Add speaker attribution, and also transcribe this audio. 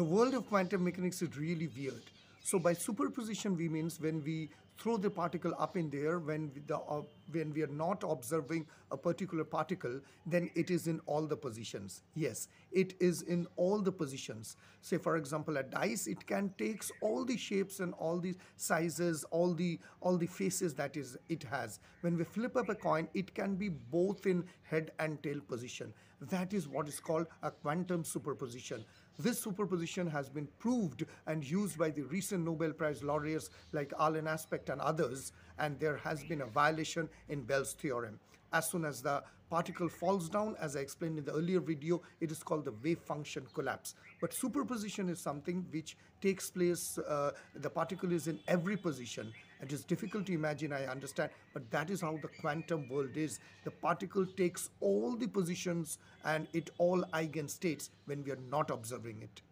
Speaker 1: The world of quantum mechanics is really weird. So by superposition, we means when we throw the particle up in there, when we, the uh, when we are not observing a particular particle, then it is in all the positions. Yes, it is in all the positions. Say for example, a dice, it can takes all the shapes and all the sizes, all the all the faces that is it has. When we flip up a coin, it can be both in head and tail position. That is what is called a quantum superposition. This superposition has been proved and used by the recent Nobel Prize laureates like Alain Aspect and others, and there has been a violation in Bell's theorem. As soon as the particle falls down, as I explained in the earlier video, it is called the wave function collapse. But superposition is something which takes place, uh, the particle is in every position. It is difficult to imagine, I understand, but that is how the quantum world is. The particle takes all the positions and it all eigenstates when we are not observing it.